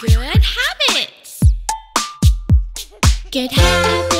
Good habits. Good habits,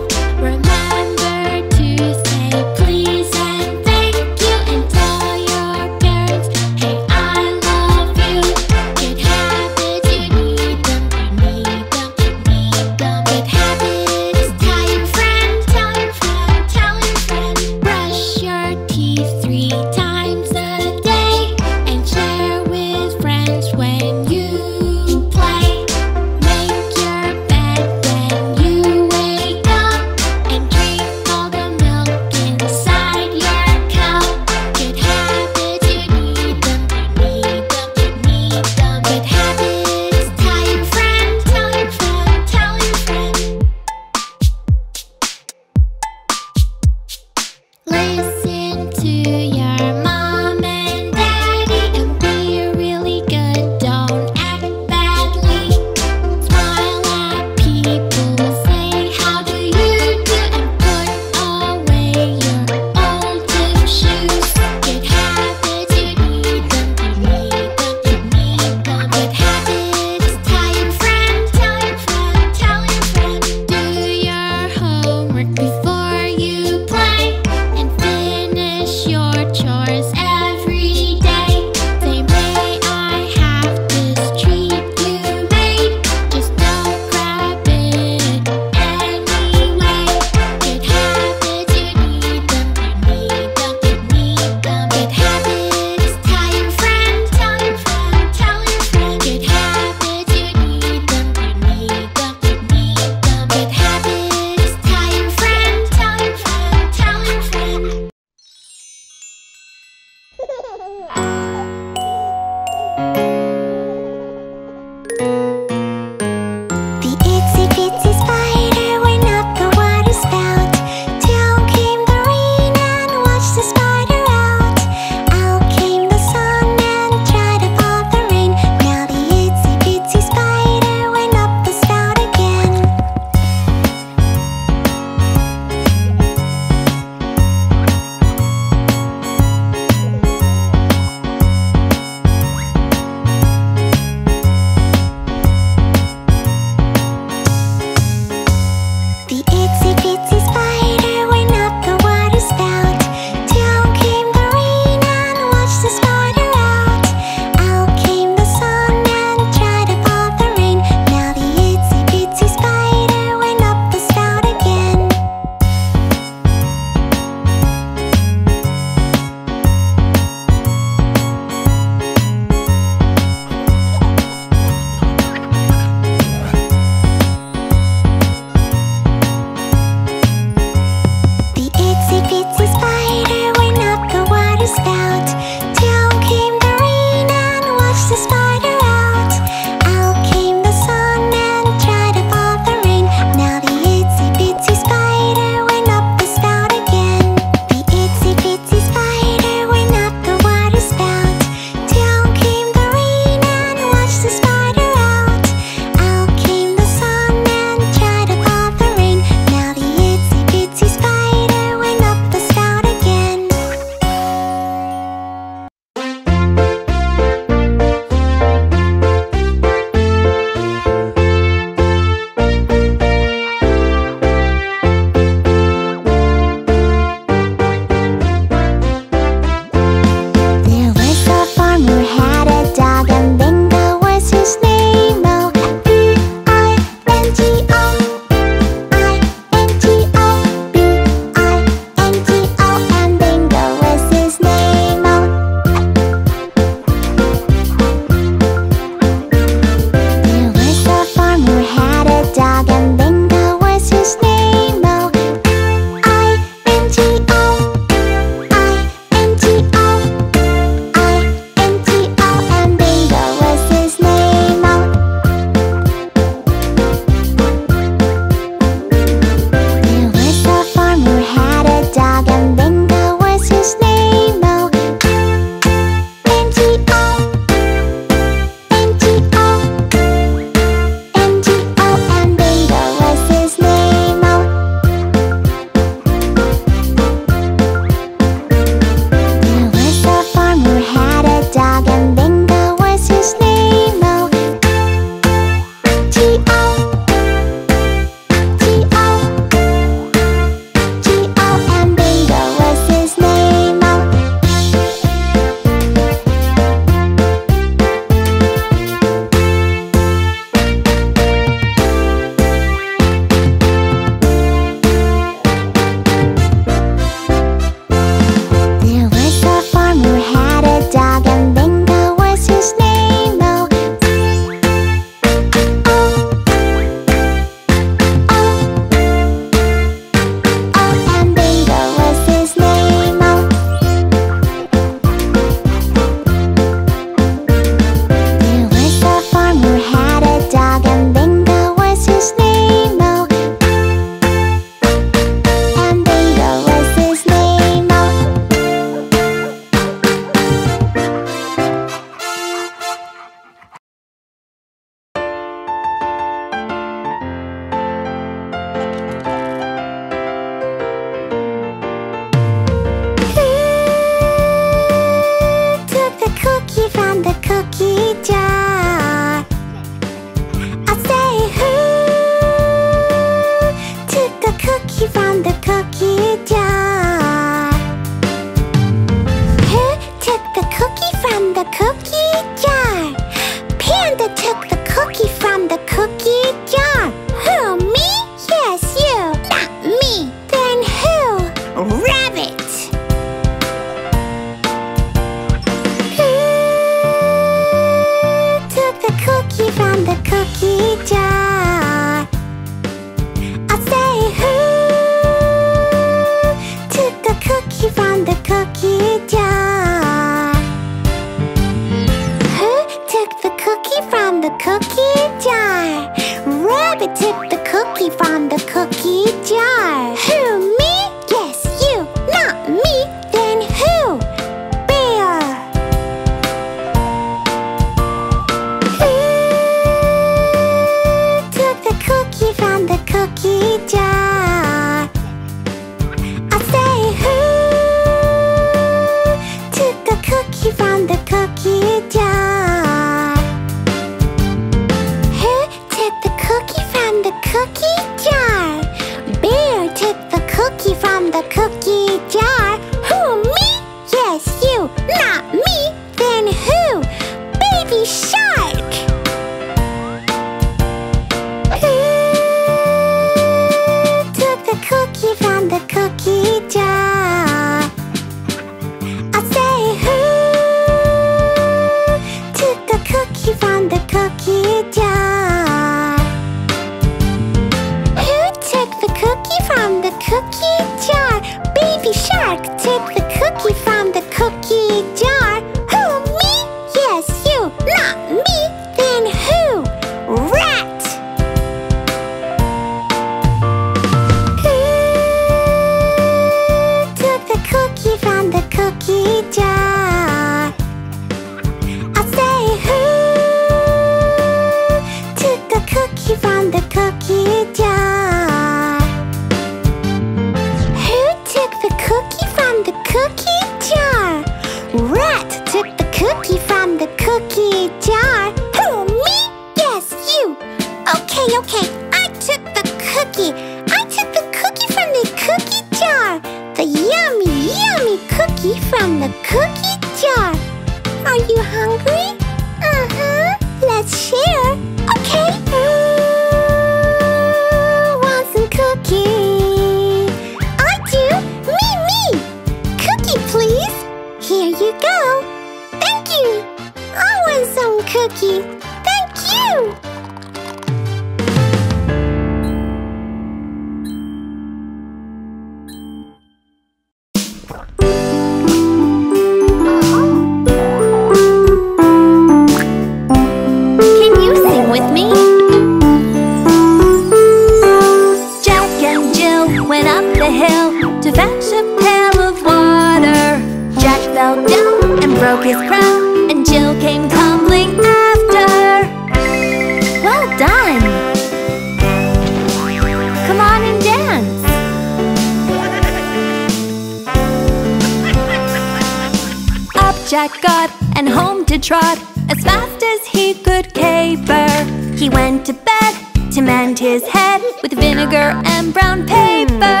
trot As fast as he could caper He went to bed to mend his head With vinegar and brown paper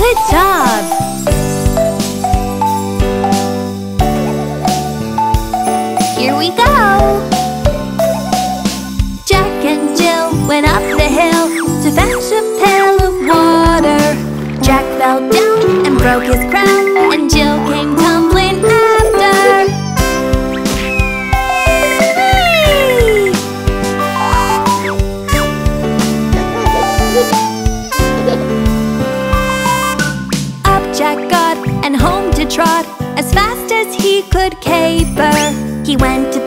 Good job! Here we go! Jack and Jill went up the hill To fetch a pail of water Jack fell down and broke his crown And Jill came went to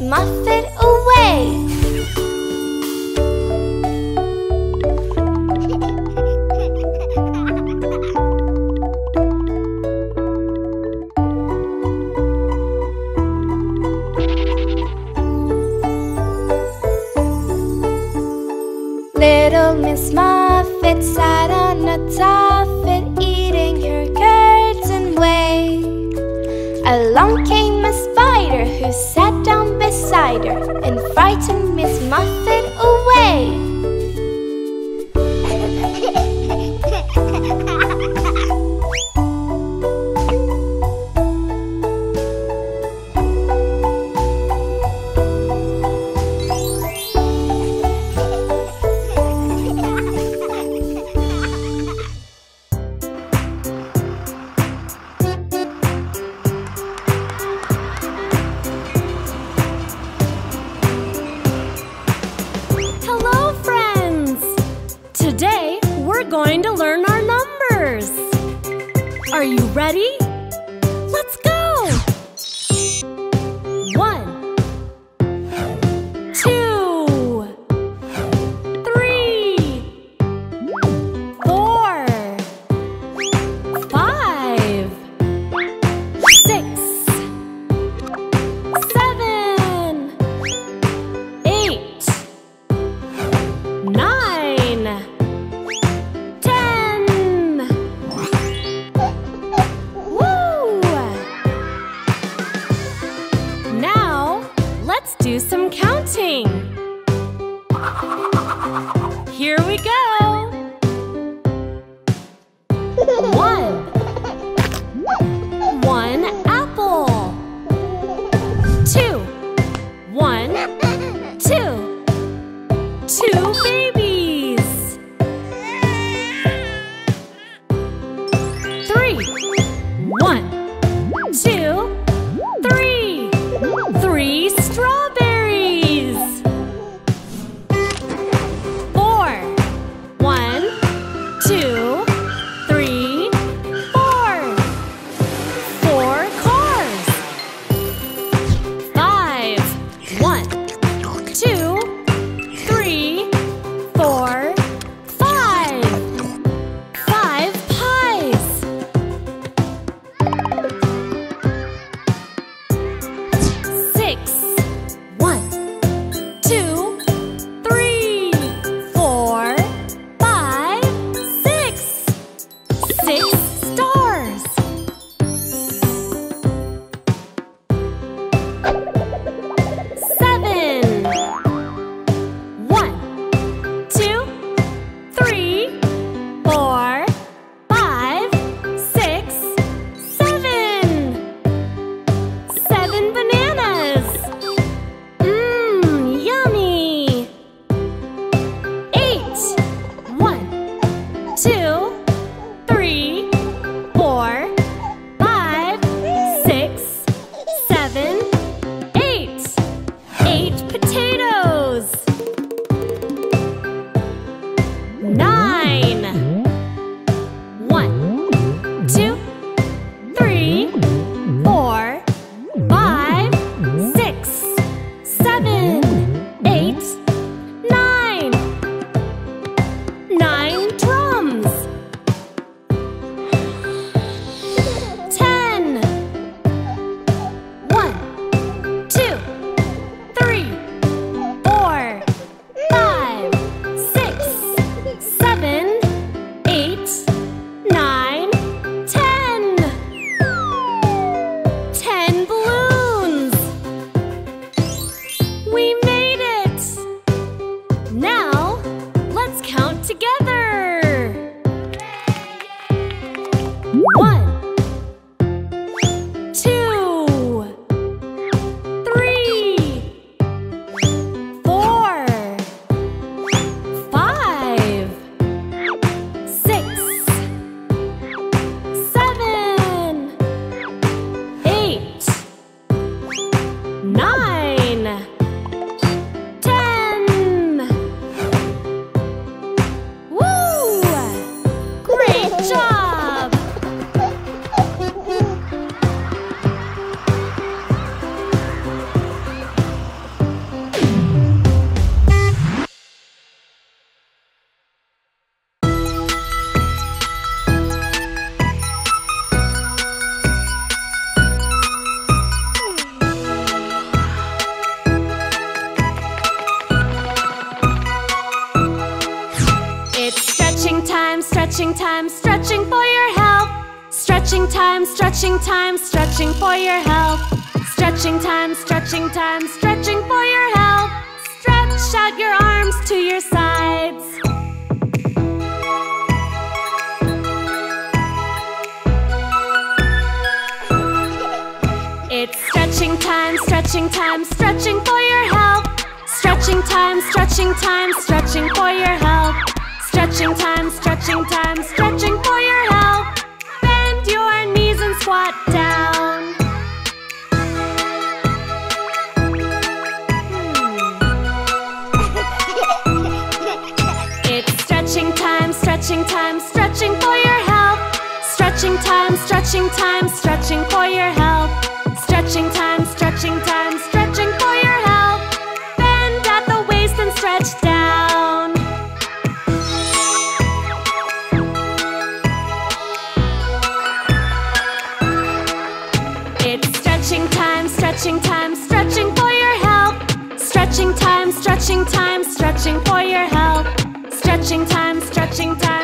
Muffet away. Little Miss Muffet sat on a tuffet eating her curds and whey. Along came a spider who said, and frighten Miss Muffet away. Ready? some counting. Here we stretching time, stretching for your health. Stretching time, stretching time, stretching for your health. Stretch out your arms to your sides. It's stretching time, stretching time, stretching for your health. Stretching time, stretching time, stretching for your health. Stretching time, stretching time, stretching for your squat down. Hmm. it's stretching time, stretching time, stretching for your health. Stretching time, stretching time, stretching for your health. Stretching time. Stretching time, stretching time, stretching for your health. Stretching time, stretching time.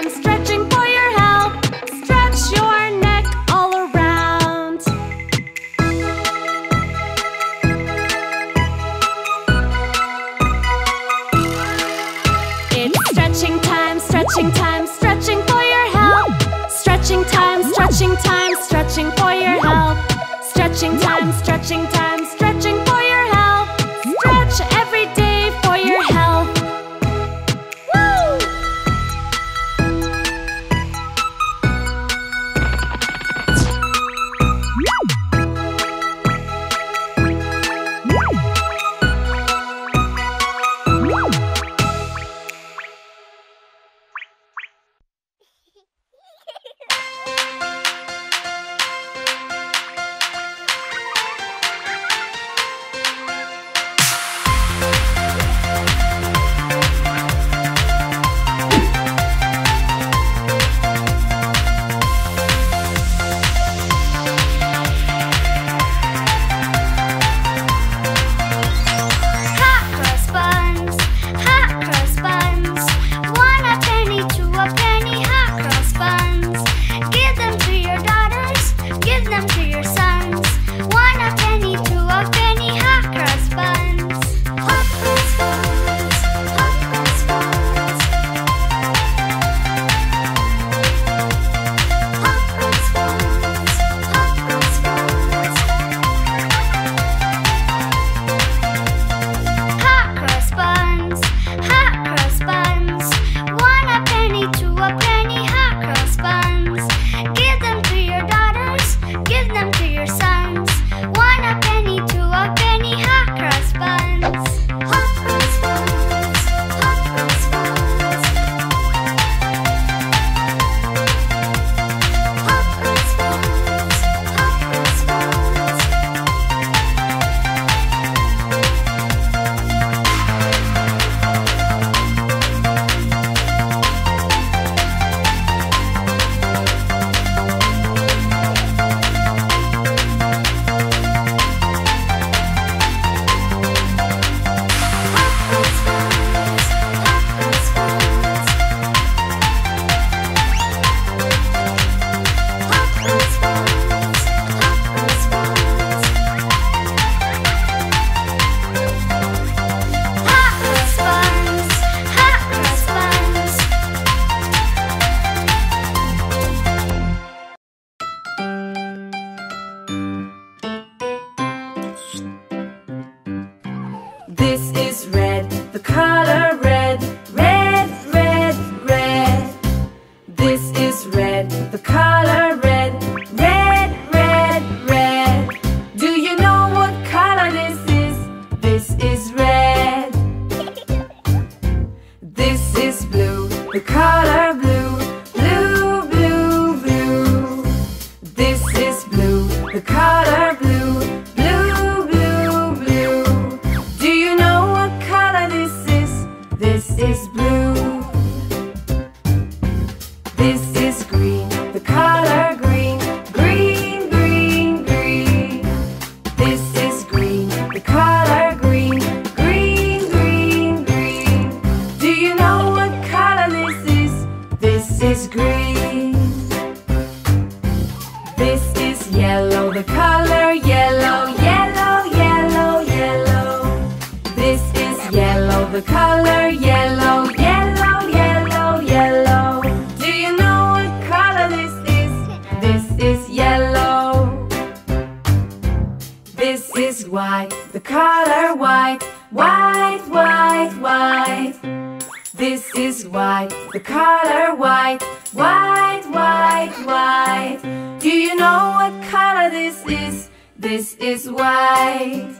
white, the color white, white, white, white. Do you know what color this is? This is white.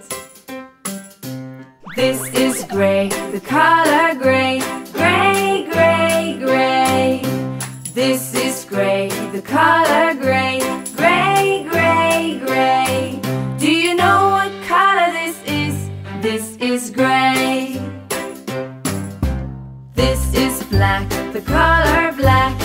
This is gray, the color gray, gray, gray, gray. This is gray, the color gray, gray, gray, gray. Do you know what color this is? This is gray black, the color black.